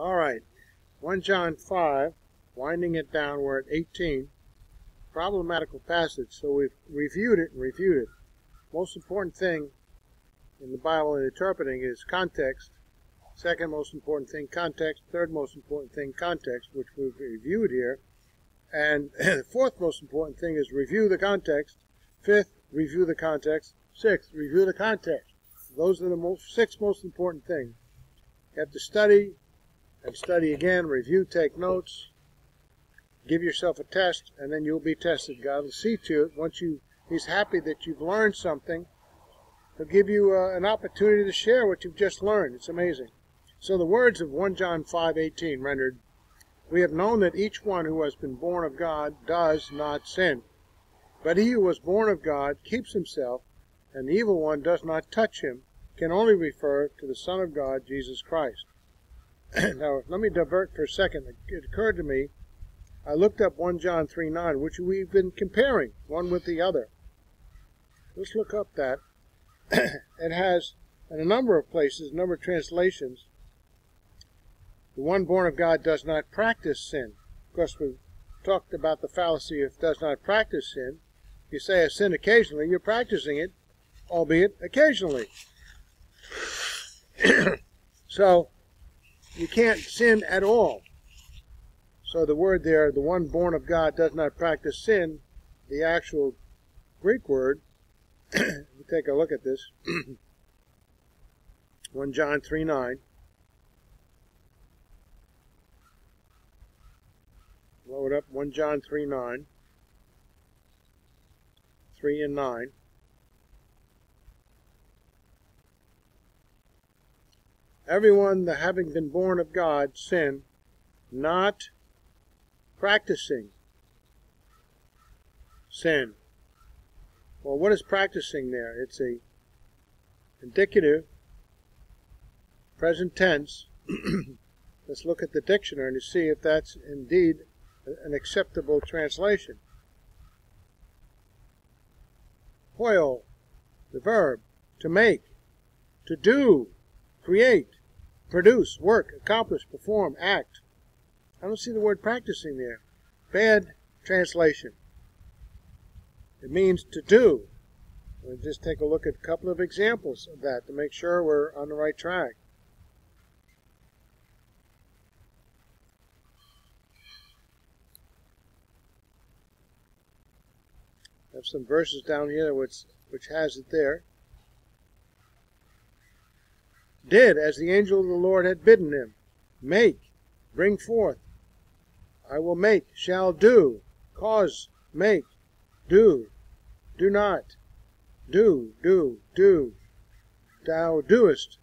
All right. 1 John 5, winding it down, we're at 18. Problematical passage. So we've reviewed it and reviewed it. Most important thing in the Bible in interpreting is context. Second most important thing, context. Third most important thing, context, which we've reviewed here. And the fourth most important thing is review the context. Fifth, review the context. Sixth, review the context. Those are the most, six most important things. You have to study and study again, review, take notes, give yourself a test, and then you'll be tested. God will see to it. Once you, He's happy that you've learned something, He'll give you uh, an opportunity to share what you've just learned. It's amazing. So the words of 1 John 5:18 rendered, "We have known that each one who has been born of God does not sin, but he who was born of God keeps himself, and the evil one does not touch him." Can only refer to the Son of God, Jesus Christ. now, let me divert for a second. It occurred to me, I looked up 1 John 3 9, which we've been comparing one with the other. Let's look up that. it has, in a number of places, a number of translations, the one born of God does not practice sin. Of course, we've talked about the fallacy of does not practice sin. If you say a sin occasionally, you're practicing it, albeit occasionally. so, you can't sin at all. So the word there, the one born of God does not practice sin, the actual Greek word, we take a look at this. 1 John 3 9. Load up 1 John 3 9. 3 and 9. Everyone that having been born of God sin, not practicing sin. Well, what is practicing there? It's a indicative present tense. Let's look at the dictionary to see if that's indeed an acceptable translation. Hoil, the verb, to make, to do, create, produce, work, accomplish, perform, act. I don't see the word practicing there. Bad translation. It means to do. We'll just take a look at a couple of examples of that to make sure we're on the right track. Have some verses down here which which has it there did as the angel of the Lord had bidden him. Make, bring forth. I will make, shall do, cause, make, do, do not, do, do, do. Thou doest.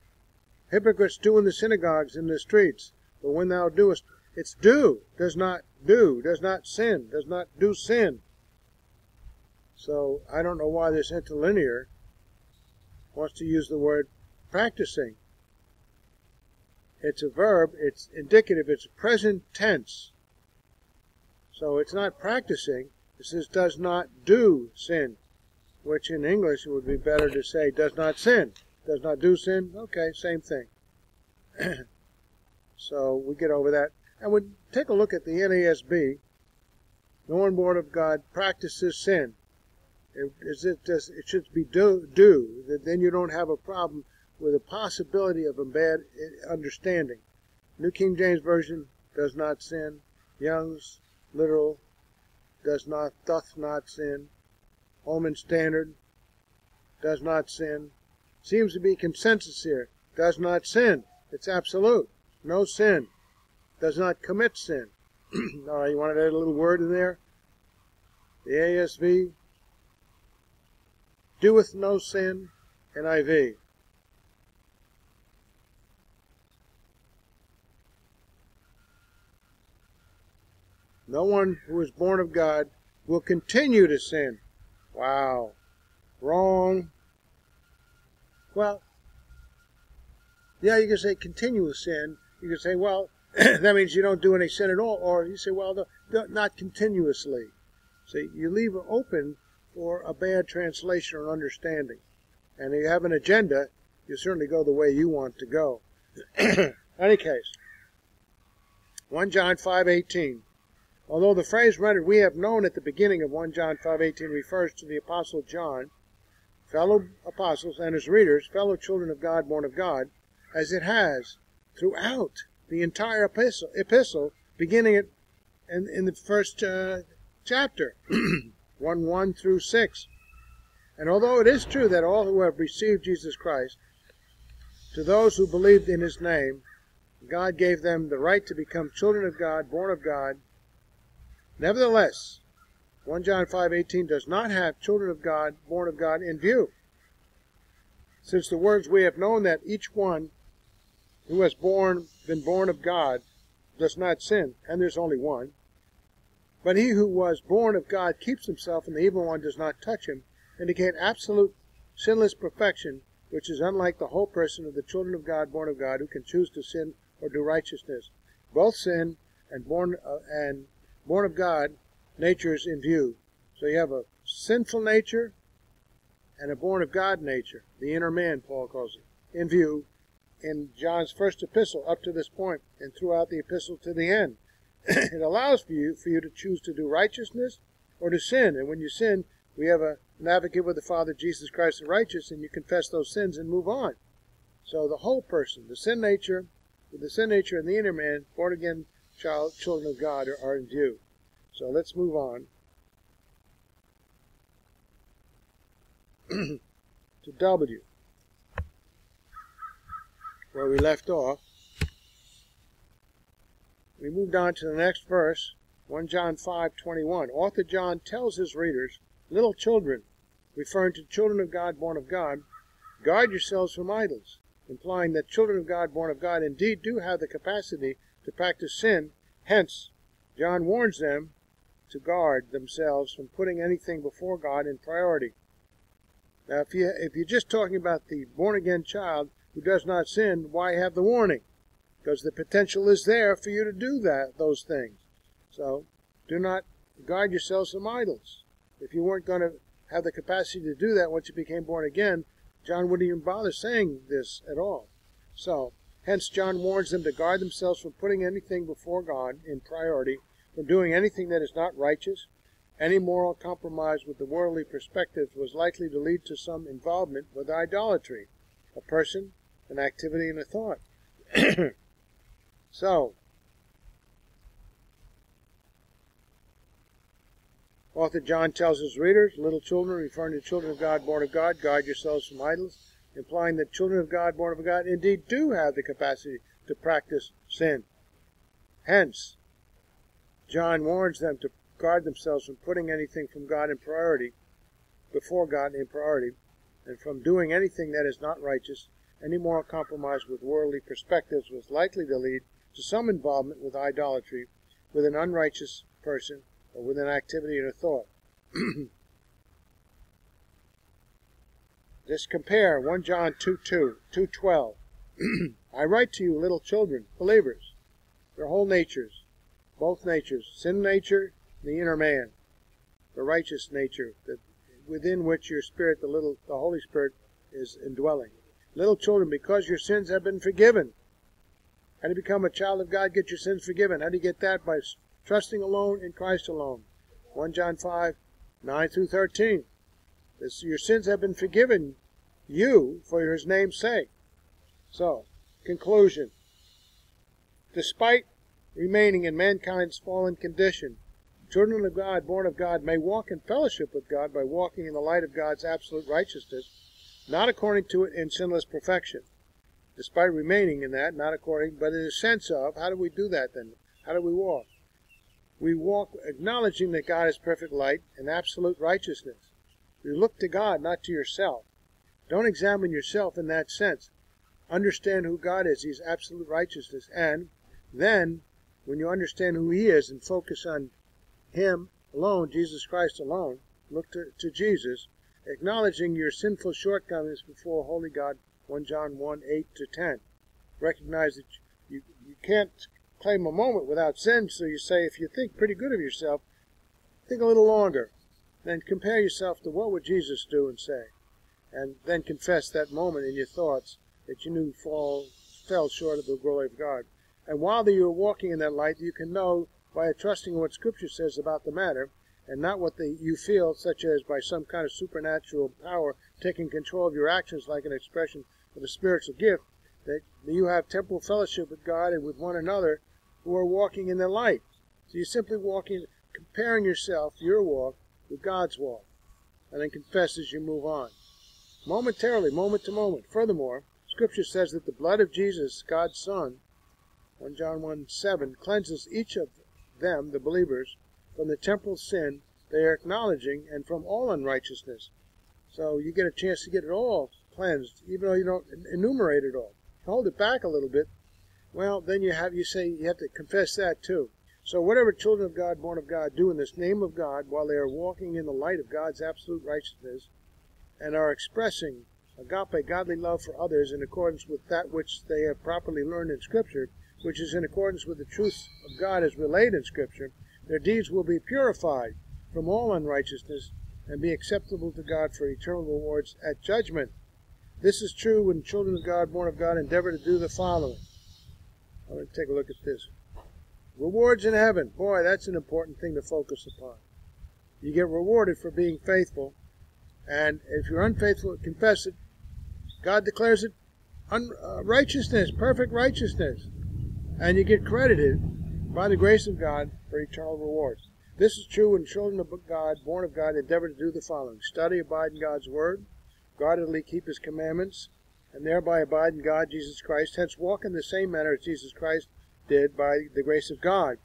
Hypocrites do in the synagogues, in the streets. But when thou doest, it's do, does not do, does not sin, does not do sin. So I don't know why this interlinear wants to use the word practicing. It's a verb, it's indicative, it's present tense. So it's not practicing, it says does not do sin, which in English it would be better to say does not sin. Does not do sin, okay, same thing. so we get over that. And we take a look at the NASB. No one born of God practices sin. It, it, just, it should be do, do. Then you don't have a problem with a possibility of a bad eh, understanding. New King James Version does not sin. Young's literal does not doth not sin. Holman Standard does not sin. Seems to be consensus here. Does not sin. It's absolute. No sin. Does not commit sin. All right, you want to add a little word in there? The ASV doeth no sin. NIV No one who is born of God will continue to sin. Wow. Wrong. Well, yeah, you can say continuous sin. You can say, well, that means you don't do any sin at all. Or you say, well, not continuously. See, you leave it open for a bad translation or understanding. And if you have an agenda, you certainly go the way you want to go. any case, 1 John 5:18. Although the phrase rendered "we have known" at the beginning of 1 John 5:18 refers to the apostle John, fellow apostles and his readers, fellow children of God, born of God, as it has throughout the entire epistle, epistle beginning at, in, in the first uh, chapter, 1 1 through 6. And although it is true that all who have received Jesus Christ, to those who believed in his name, God gave them the right to become children of God, born of God. Nevertheless, 1 John 5:18 does not have children of God, born of God in view. Since the words we have known that each one who has born been born of God does not sin, and there's only one. But he who was born of God keeps himself, and the evil one does not touch him, indicate absolute sinless perfection, which is unlike the whole person of the children of God, born of God, who can choose to sin or do righteousness. Both sin and born uh, and born of God nature is in view. So you have a sinful nature and a born of God nature, the inner man, Paul calls it, in view in John's first epistle up to this point and throughout the epistle to the end. it allows for you for you to choose to do righteousness or to sin. And when you sin, we have a, an advocate with the Father, Jesus Christ the righteous, and you confess those sins and move on. So the whole person, the sin nature, the sin nature and the inner man, born again child, children of God, are, are in view. So let's move on to W, where we left off. We moved on to the next verse, 1 John 5:21. Author John tells his readers, "Little children, referring to children of God born of God, guard yourselves from idols." implying that children of God, born of God, indeed do have the capacity to practice sin. Hence, John warns them to guard themselves from putting anything before God in priority. Now, if, you, if you're just talking about the born again child who does not sin, why have the warning? Because the potential is there for you to do that, those things. So, do not guard yourselves from idols. If you weren't going to have the capacity to do that once you became born again, John wouldn't even bother saying this at all. So, hence, John warns them to guard themselves from putting anything before God in priority, from doing anything that is not righteous. Any moral compromise with the worldly perspectives was likely to lead to some involvement with idolatry, a person, an activity, and a thought. so, Author John tells his readers, little children, referring to children of God, born of God, guard yourselves from idols, implying that children of God, born of God, indeed do have the capacity to practice sin. Hence, John warns them to guard themselves from putting anything from God in priority, before God in priority, and from doing anything that is not righteous. Any moral compromise with worldly perspectives was likely to lead to some involvement with idolatry with an unrighteous person or with an activity and a thought. Just compare 1 John 2 2, 2 12. I write to you, little children, believers, their whole natures, both natures, sin nature, the inner man, the righteous nature, that within which your spirit, the little, the Holy Spirit, is indwelling. Little children, because your sins have been forgiven. How do you become a child of God? Get your sins forgiven. How do you get that? By trusting alone in Christ alone. 1 John 5, 9 through 13. Your sins have been forgiven you for his name's sake. So, conclusion. Despite remaining in mankind's fallen condition, children of God, born of God, may walk in fellowship with God by walking in the light of God's absolute righteousness, not according to it in sinless perfection. Despite remaining in that, not according, but in a sense of, how do we do that then? How do we walk? We walk acknowledging that God is perfect light and absolute righteousness. You look to God, not to yourself. Don't examine yourself in that sense. Understand who God is. He's absolute righteousness. And then, when you understand who He is and focus on Him alone, Jesus Christ alone, look to, to Jesus, acknowledging your sinful shortcomings before holy God, 1 John 1 8 to 10. Recognize that you, you can't claim a moment without sin. So you say, if you think pretty good of yourself, think a little longer. Then compare yourself to what would Jesus do and say. And then confess that moment in your thoughts that you knew fall, fell short of the glory of God. And while you are walking in that light, you can know by trusting what Scripture says about the matter, and not what the, you feel, such as by some kind of supernatural power taking control of your actions like an expression of a spiritual gift, that you have temporal fellowship with God and with one another who are walking in the light. So you're simply walking, comparing yourself, your walk, with God's walk, and then confess as you move on. Momentarily, moment to moment. Furthermore, Scripture says that the blood of Jesus, God's Son, 1 John 1 7, cleanses each of them, the believers, from the temporal sin they are acknowledging and from all unrighteousness. So you get a chance to get it all cleansed, even though you don't enumerate it all. Hold it back a little bit. Well, then you have you say you have to confess that too. So whatever children of God, born of God, do in this name of God, while they are walking in the light of God's absolute righteousness, and are expressing agape, godly love for others in accordance with that which they have properly learned in Scripture, which is in accordance with the truth of God as relayed in Scripture, their deeds will be purified from all unrighteousness and be acceptable to God for eternal rewards at judgment. This is true when children of God, born of God, endeavor to do the following. I'm going to take a look at this. Rewards in heaven. Boy, that's an important thing to focus upon. You get rewarded for being faithful, and if you're unfaithful, confess it. God declares it un- uh, righteousness, perfect righteousness, and you get credited by the grace of God for eternal rewards. This is true when children of God, born of God, endeavor to do the following study, abide in God's Word, guardedly keep His commandments, and thereby abide in God, Jesus Christ, hence walk in the same manner as Jesus Christ did by the grace of God.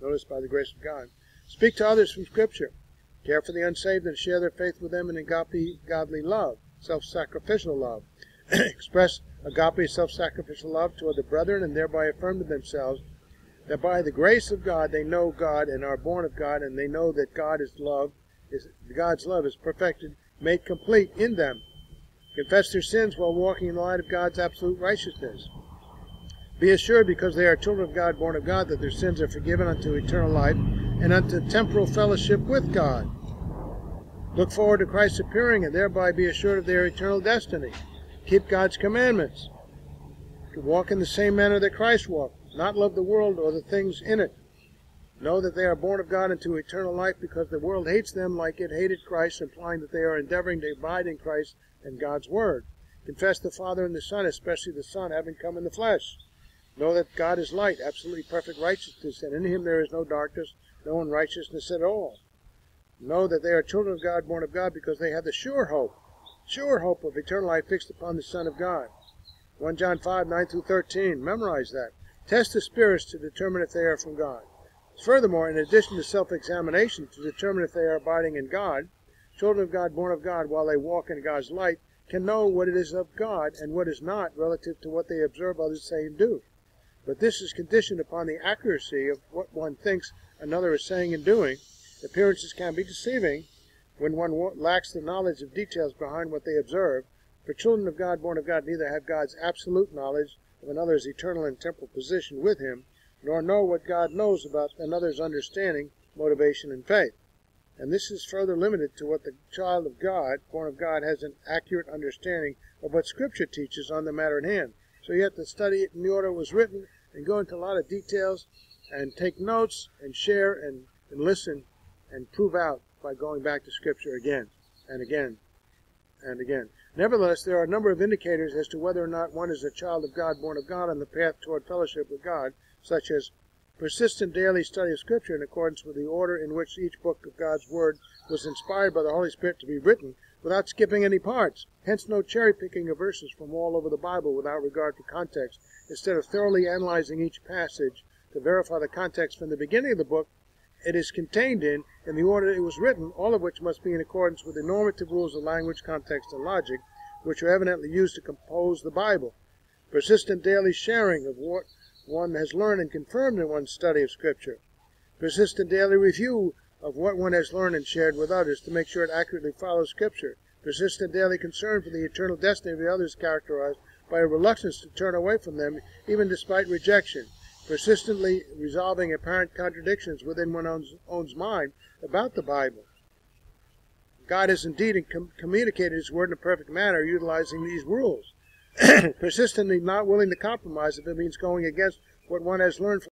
Notice by the grace of God. Speak to others from Scripture. Care for the unsaved and share their faith with them in agape godly love, self sacrificial love. Express agape self sacrificial love toward the brethren and thereby affirm to themselves that by the grace of God they know God and are born of God, and they know that God is love, is God's love is perfected, made complete in them. Confess their sins while walking in the light of God's absolute righteousness. Be assured, because they are children of God, born of God, that their sins are forgiven unto eternal life and unto temporal fellowship with God. Look forward to Christ's appearing and thereby be assured of their eternal destiny. Keep God's commandments. To Walk in the same manner that Christ walked not love the world or the things in it. Know that they are born of God into eternal life because the world hates them like it hated Christ, implying that they are endeavoring to abide in Christ and God's Word. Confess the Father and the Son, especially the Son, having come in the flesh. Know that God is light, absolutely perfect righteousness, and in him there is no darkness, no unrighteousness at all. Know that they are children of God, born of God, because they have the sure hope, sure hope of eternal life fixed upon the Son of God. 1 John 5, 9 through 13. Memorize that. Test the spirits to determine if they are from God. Furthermore, in addition to self examination to determine if they are abiding in God, children of God, born of God, while they walk in God's light, can know what it is of God and what is not relative to what they observe others say and do. But this is conditioned upon the accuracy of what one thinks another is saying and doing. Appearances can be deceiving when one lacks the knowledge of details behind what they observe. For children of God, born of God, neither have God's absolute knowledge of another's eternal and temporal position with him, nor know what God knows about another's understanding, motivation, and faith. And this is further limited to what the child of God, born of God, has an accurate understanding of what Scripture teaches on the matter at hand. So you have to study it in the order it was written and go into a lot of details and take notes and share and, and listen and prove out by going back to Scripture again and again and again. Nevertheless, there are a number of indicators as to whether or not one is a child of God, born of God, on the path toward fellowship with God, such as persistent daily study of Scripture in accordance with the order in which each book of God's Word was inspired by the Holy Spirit to be written, without skipping any parts. Hence, no cherry picking of verses from all over the Bible without regard to context. Instead of thoroughly analyzing each passage to verify the context from the beginning of the book it is contained in, in the order it was written, all of which must be in accordance with the normative rules of language, context, and logic, which are evidently used to compose the Bible. Persistent daily sharing of what one has learned and confirmed in one's study of Scripture. Persistent daily review of what one has learned and shared with others to make sure it accurately follows Scripture. Persistent daily concern for the eternal destiny of the others characterized by a reluctance to turn away from them even despite rejection persistently resolving apparent contradictions within one's own mind about the Bible. God has indeed com- communicated His Word in a perfect manner, utilizing these rules. persistently not willing to compromise if it means going against what one has learned